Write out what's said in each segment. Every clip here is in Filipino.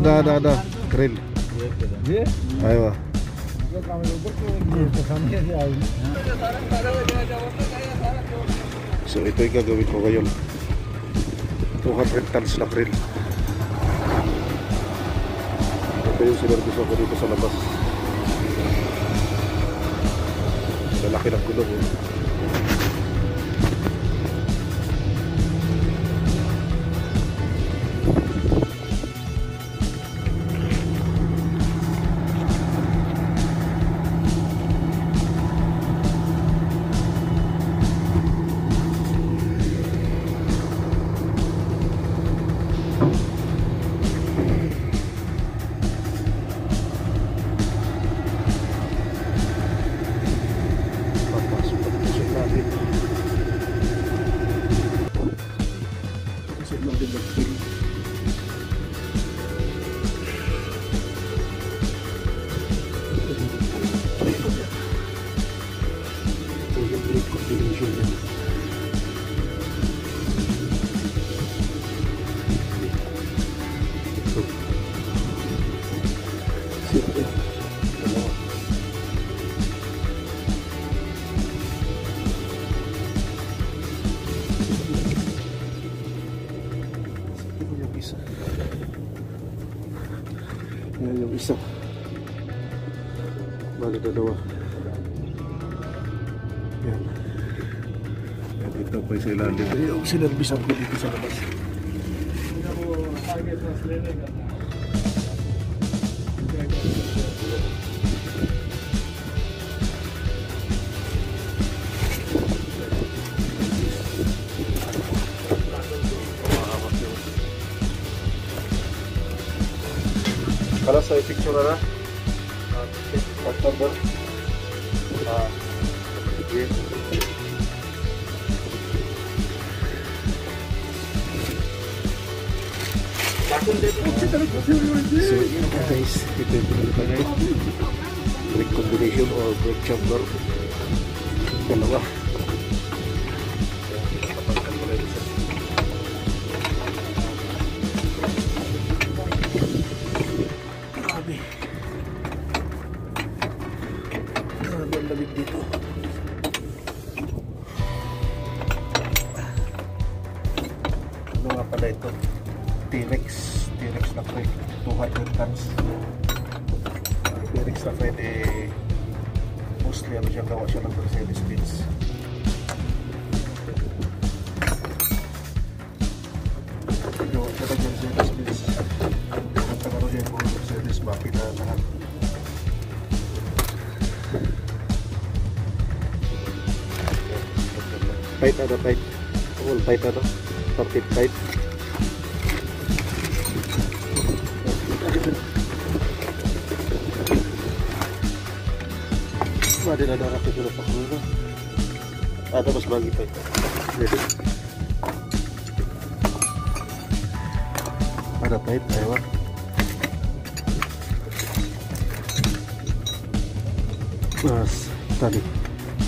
Ada, ada, ada. Grill. Aywa. So ito yung gagawin ko ngayon. 200 tons na grill. Ito yung sinervice ko dito sa labas. Lalaki ng gulong. Eh. bak. Yan. Yan, ito pa sa ilalim. Yung sinervisan ko dito sa labas. Hindi ako. Kalasay picture'lara Ah. Okay. So, yun na guys. Ito yung pinagpagay. Brake combination or brake chamber. Dalawa. Grabe ang lamig dito. Ano nga pala ito? T-Rex. T-Rex na crate. 200 tons. T-Rex na eh mostly ano siya gawa siya ng Mercedes-Benz. tight ada tight full tight ada. Tertib tight ada ada rapi sudah pakai ada pas bagi tight jadi ada tight lewat ya, Mas, tadi.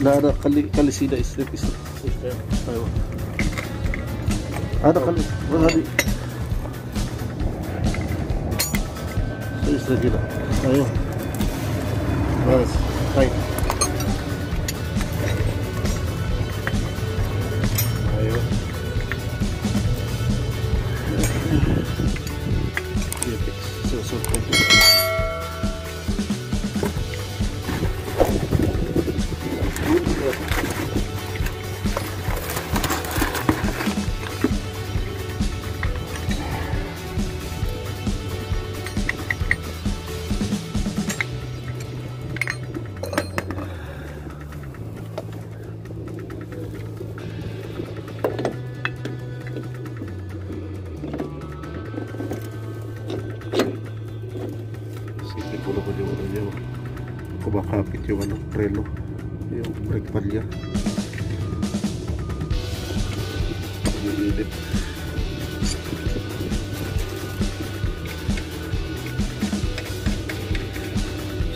tidak ada kali kali sida strip strip. أيوه. هذا خليك خذ هذه. سيسرة كده أيوه. بس. Prelo. Yung brake.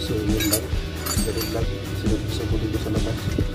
So yun lang. Ganun lang. Labas.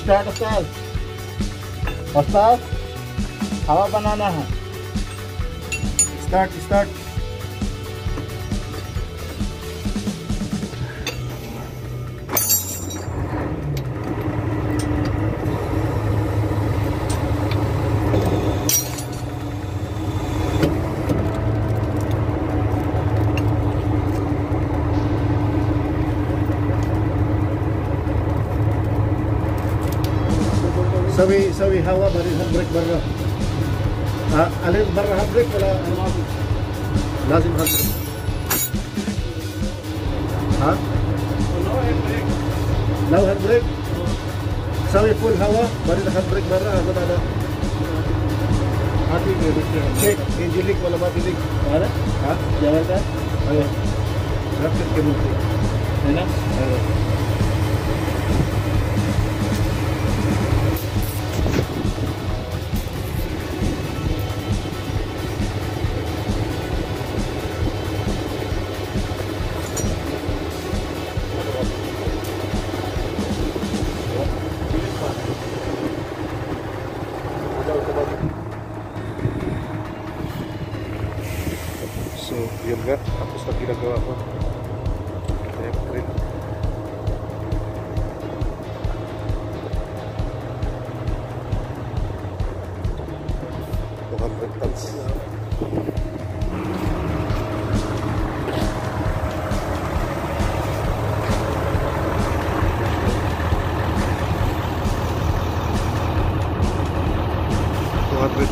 Start उस्ताद उस्ताद हवा बनाना है। Start, start. hawa, bari handbrake barra. Ah, alin barra handbrake wala ano mga lazim handbrake. Ha? Now handbrake? Sabi full hawa, bari handbrake barra, ano na. Hati ke. Check, engine leak wala ba leak? Ada? Ha? Jalan kan? Ayo. Rapid ke multi. Enak. Ayo. Ginagawa ko. Ayan, green. Two hundred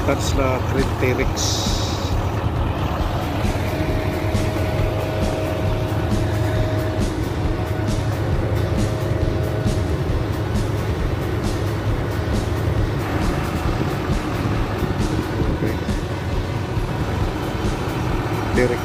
tons na crane дыры.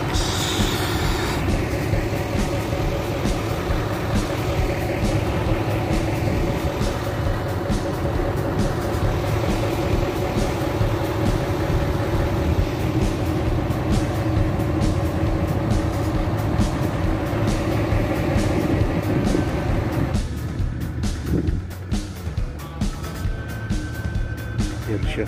Следующее.